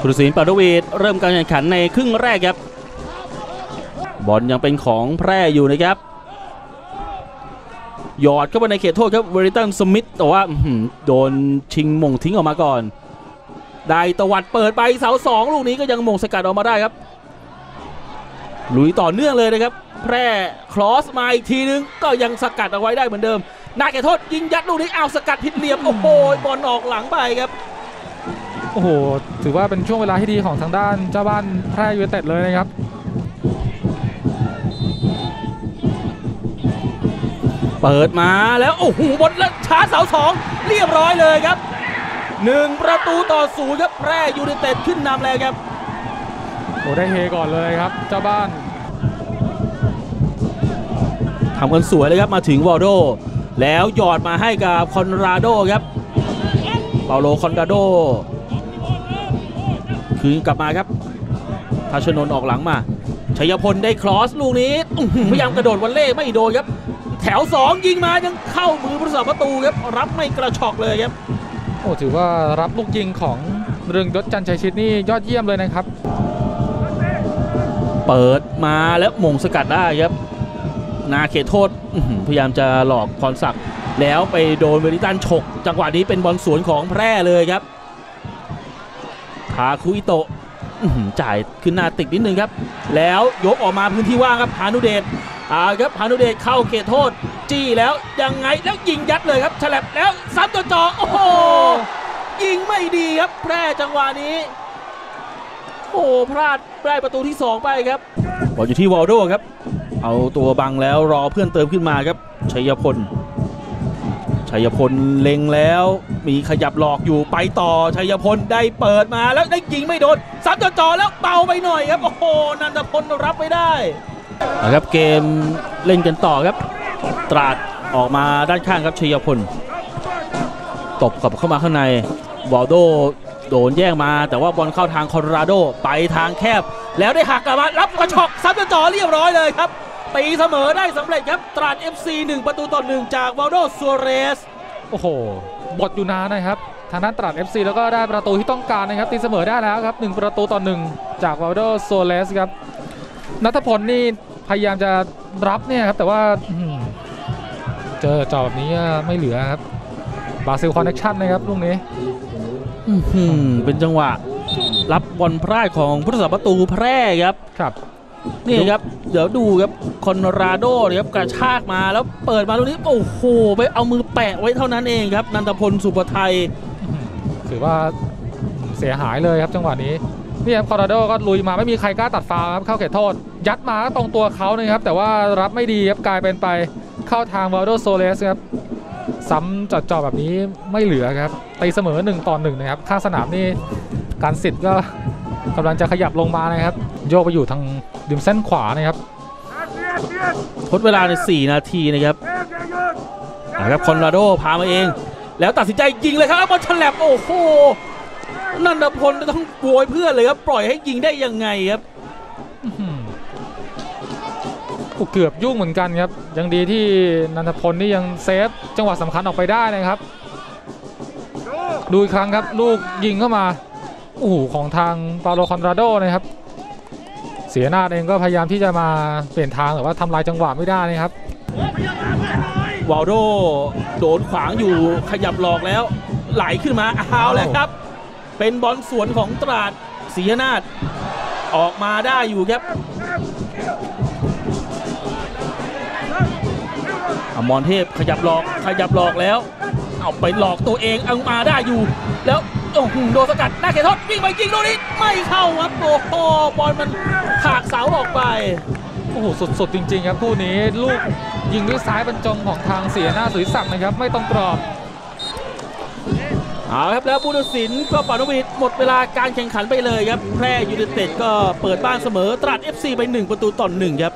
พุทธศิลป์ปารวีดเริ่มการแข่งขันในครึ่งแรกครับ บอลยังเป็นของแพร่อยู่นะครับ หยอดเข้าไปในเขตโทษครับเวอริตันสมิธแต่ว่าโดนชิงมงทิ้งออกมาก่อน ได้ตวัดเปิดไปเสาสองลูกนี้ก็ยังมงสกัดออกมาได้ครับลุยต่อเนื่องเลยนะครับ แพร่คลอสมาอีกทีนึงก็ยังสกัดเอาไว้ได้เหมือนเดิมนาเขตโทษยิงยัดลูกนี้เอาสกัดผิดเหลี่ยมโอ้โหบอลออกหลังไปครับ อ้โห ถือว่าเป็นช่วงเวลาที่ดีของทางด้านเจ้าบ้านแพร่ยูไนเต็ดเลยนะครับเปิดมาแล้ว โอ้โหบอลแล้วชาร์จเสาสองเรียบร้อยเลยครับหนึ่งประตูต่อศูนย์ครับแพร่ยูไนเต็ดขึ้นนำแล้วครับโอ้ได้เฮก่อนเลยครับ เจ้าบ้านทำกันสวยเลยครับมาถึงวอลโด แล้วหยอดมาให้กับคอนราโดครับเปาโลคอนราโด คืนกลับมาครับทาชนนท์ออกหลังมาชัยพลได้ครอสลูกนี้อื้อหือพยายามกระโดดวันเล่ไม่โดนครับ แถว 2 ยิงมายังเข้ามือผู้รักษาประตูครับ รับไม่กระชอกเลยครับ โอ้ถือว่ารับลูกยิงของเรืองยศจันทร์ชัยชิดนี่ยอดเยี่ยมเลยนะครับ เปิดมาแล้วหมงสกัดได้ครับ นาเขตโทษอื้อหือพยายามจะหลอกพรศักดิ์แล้วไปโดนเวริตันฉกจังหวะนี้เป็นบอลสวนของแพร่เลยครับ คาคุอิโตะจ่ายขึ้นหน้าติดนิดนึงครับ แล้วยกออกมาพื้นที่ว่างครับพานุเดชอ่าครับพานุเดชเข้าเขตโทษ จี้แล้วยังไงแล้วยิงยัดเลยครับฉลับแล้วซ้ำตัวจ่อโอ้โหยิงไม่ดีครับแพร่จังหวะนี้ โอ้พลาดได้ประตูที่ 2 ไปครับบอลอยู่ที่วอลโดครับ เอาตัวบังแล้วรอเพื่อนเติมขึ้นมาครับชัยพล ชัยพลเล็งแล้วมีขยับหลอกอยู่ไปต่อชัยพลได้เปิดมาแล้วได้ยิงไม่โดนซัดจ่อแล้วเบาไปหน่อยครับโอ้โหนันทพลรับไม่ได้นะครับเกมเล่นกันต่อครับ ตราดออกมาด้านข้างครับชัยพลตบกลับเข้ามาข้างในวอลโดโดนแย่งมา แต่ว่าบอลเข้าทางคอโลราโดไปทางแคบ แล้วได้หักกลับมารับกระชอกซัดจ่อเรียบร้อยเลยครับ ตีเสมอได้สำเร็จครับ ตราด FC 1 ประตูต่อหนึ่งจากวอลโดซัวเรส โอ้โหบทอยู่นานนะครับทางด้านตราด FC แล้วก็ได้ประตูที่ต้องการนะครับ ตีเสมอได้แล้วครับ 1 ประตูต่อ1จากวาลโดโซเลสครับนัทพลนี่พยายามจะรับเนี่ยครับ แต่ว่าอื้อหือเจอจอแบบนี้ไม่เหลือครับบราซิล connection นะครับลูกนี้อื้อหือเป็นจังหวะ รับบอลพลาดของผู้รักษาประตูแพร่ครับครับ นี่ครับ เดี๋ยวดูครับคอร์ราโดครับกระชากมาแล้วเปิดมาตรงนี้โอ้โหไปเอามือแปะไว้เท่านั้นเองครับ นันทพลสุปไทยถือว่าเสียหายเลยครับจังหวะนี้นี่ครับคอร์ราโดก็ลุยมาไม่มีใครกล้าตัดฟาวล์ครับเข้าเขตโทษ ยัดมาก็ตรงตัวเขานะครับ แต่ว่ารับไม่ดีครับกลายเป็นไปเข้าทางวาลโดโซเลสครับซ้ำจัดจอแบบนี้ไม่เหลือครับตีเสมอ1ต่อ1นะครับข้างสนามนี่การสิทธิ์ก็ กำลังจะขยับลงมานะครับ โยกไปอยู่ทางริมเส้นขวานะครับทดเวลาใน 4 นาทีนะครับนะครับคอนราโดพามาเอง แล้วตัดสินใจยิงเลยครับบอลฉลับโอ้โหนันทพลต้องโวยเพื่อนเลยครับ ปล่อยให้ยิงได้ยังไงครับอื้อหือโอ้เกือบยุ่งเหมือนกันครับ ยังดีที่นันทพลนี่ยังเซฟจังหวะสำคัญออกไปได้นะครับ ดูอีกครั้งครับ ลูกยิงเข้ามา โอ้โหของทางปาโลคอนราโดนะครับ เสียหน้าเองก็พยายามที่จะมาเปลี่ยนทางแต่ว่าทำลายจังหวะไม่ได้นะครับวาลโดโดนขวางอยู่ขยับหลอกแล้วไหลขึ้นมาเอาแล้วครับ เป็นบอลสวนของตราดศรีนาฏออกมาได้อยู่ครับอมรเทพขยับหลอกขยับหลอกแล้ว เอาไปหลอกตัวเองเอามาได้อยู่ แล้ว โอ้โหโดนสกัดหน้าเขตโทษวิ่งไปยิงลูกนี้ไม่เข้าครับโอ้โหบอลมันถากเสาออกไป โอ้โหสุดๆจริง ๆ ครับคู่นี้ลูกยิงด้วยซ้ายบรรจงของทางเสียหน้าสุริศักดิ์นะครับ ไม่ต้องกรอบเอาครับแล้วผู้ตัดสินก็ปานวิทย์หมดเวลาการแข่งขันไปเลยครับ แพร่ยูไนเต็ดก็เปิดบ้านเสมอตราด FC ไป 1 ประตูต่อ1ครับ